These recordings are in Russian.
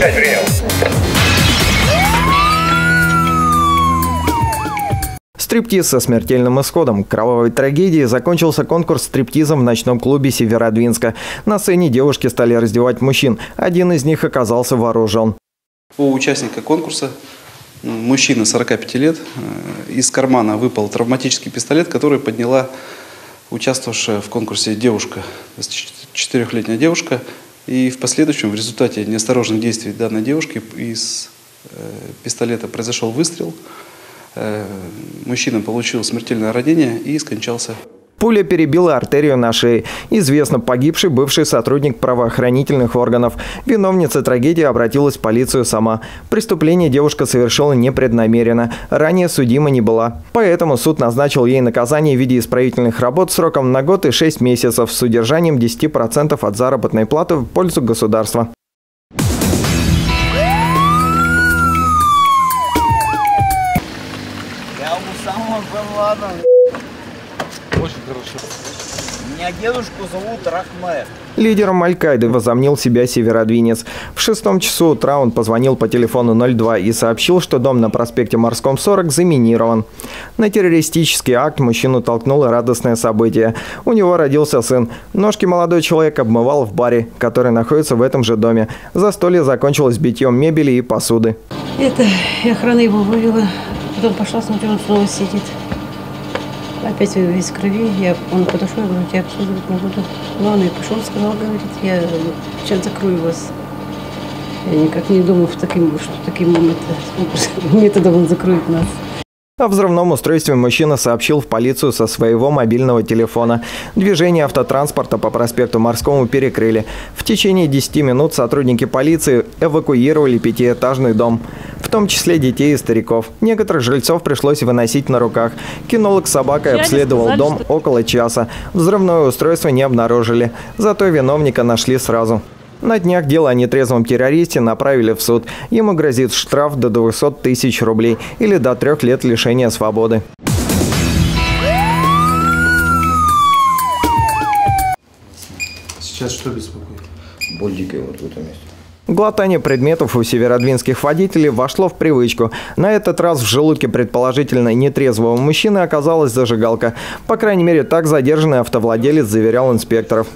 5 принял. Стриптиз со смертельным исходом. Кровавой трагедией закончился конкурс стриптиза в ночном клубе Северодвинска. На сцене девушки стали раздевать мужчин. Один из них оказался вооружен. У участника конкурса, мужчина 45 лет, э, из кармана выпал травматический пистолет, который подняла участвовавшая в конкурсе девушка, 24-летняя девушка. И в последующем, в результате неосторожных действий данной девушки, из э, пистолета произошел выстрел. Э, мужчина получил смертельное ранение и скончался. Пуля перебила артерию на шее. Известно, погибший бывший сотрудник правоохранительных органов. Виновница трагедии обратилась в полицию сама. Преступление девушка совершила непреднамеренно. Ранее судима не была. Поэтому суд назначил ей наказание в виде исправительных работ сроком на год и 6 месяцев с удержанием 10% от заработной платы в пользу государства. Я Усама бен Ладен. Очень хорошо. Меня дедушку зовут Рахмет. Лидером Аль-Каиды возомнил себя северодвинец. В шестом часу утра он позвонил по телефону 02 и сообщил, что дом на проспекте Морском 40 заминирован. На террористический акт мужчину толкнуло радостное событие. У него родился сын. Ножки молодой человек обмывал в баре, который находится в этом же доме. Застолье закончилось битьем мебели и посуды. Это я охрана его вывела. Потом пошла, смотрю, он снова сидит. Опять весь крови. Я, он подошел, я говорю, тебя обслуживать не буду. Ну, и пошел, сказал, говорит, я сейчас закрою вас. Я никак не думал, что таким, что таким методом он закроет нас. О взрывном устройстве мужчина сообщил в полицию со своего мобильного телефона. Движение автотранспорта по проспекту Морскому перекрыли. В течение 10 минут сотрудники полиции эвакуировали пятиэтажный дом, в том числе детей и стариков. Некоторых жильцов пришлось выносить на руках. Кинолог с собакой обследовал дом около часа. Взрывное устройство не обнаружили, зато виновника нашли сразу. На днях дело о нетрезвом террористе направили в суд. Ему грозит штраф до 200 тысяч рублей или до трех лет лишения свободы. Сейчас что беспокоит? Боль дикая вот в этом месте. Глотание предметов у северодвинских водителей вошло в привычку. На этот раз в желудке предположительно нетрезвого мужчины оказалась зажигалка. По крайней мере, так задержанный автовладелец заверял инспекторов.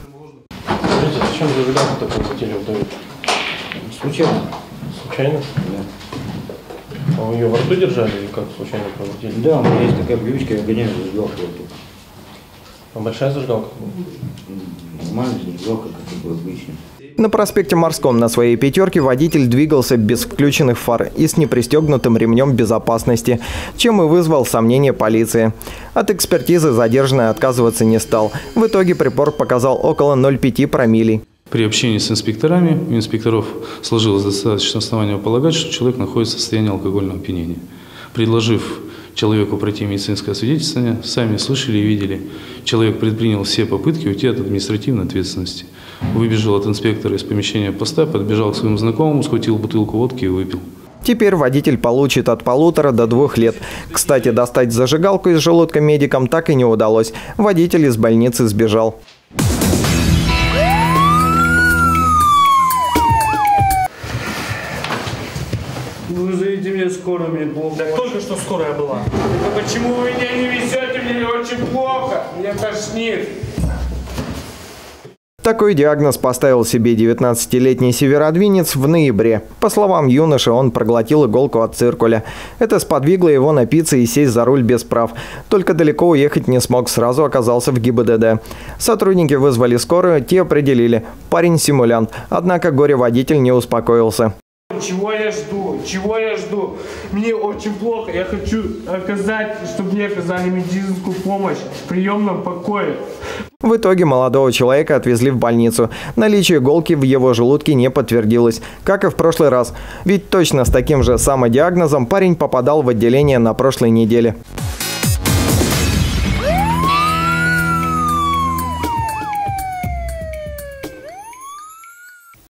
Скажите, зачем зажигалку такой хотели вдавить? Случайно? Случайно? Да. А вы ее во рту держали или как случайно проводили? Да, у меня есть такая привычка, я гоняю зажигалку во рту. А большая зажигалка? Нормальная зажигалка, как обычно. На проспекте Морском на своей пятерке водитель двигался без включенных фар и с непристегнутым ремнем безопасности, чем и вызвал сомнения полиции. От экспертизы задержанный отказываться не стал. В итоге прибор показал около 0,5 промилей. При общении с инспекторами у инспекторов сложилось достаточно основания полагать, что человек находится в состоянии алкогольного опьянения. Предложив человеку пройти медицинское свидетельствование, сами слышали и видели, человек предпринял все попытки уйти от административной ответственности. Выбежал от инспектора из помещения поста, подбежал к своему знакомому, схватил бутылку водки и выпил. Теперь водитель получит от полутора до двух лет. Кстати, достать зажигалку из желудка медикам так и не удалось. Водитель из больницы сбежал. Вызовите мне скорую, мне плохо. Так только что скорая была. Да почему вы меня не везете? Мне очень плохо. Меня тошнит. Такой диагноз поставил себе 19-летний северодвинец в ноябре. По словам юноши, он проглотил иголку от циркуля. Это сподвигло его напиться и сесть за руль без прав. Только далеко уехать не смог, сразу оказался в ГИБДД. Сотрудники вызвали скорую, те определили. Парень симулянт. Однако горе-водитель не успокоился. Чего я жду? Чего я жду? Мне очень плохо. Я хочу оказать, чтобы мне оказали медицинскую помощь в приемном покое. В итоге молодого человека отвезли в больницу. Наличие иголки в его желудке не подтвердилось, как и в прошлый раз. Ведь точно с таким же самодиагнозом парень попадал в отделение на прошлой неделе.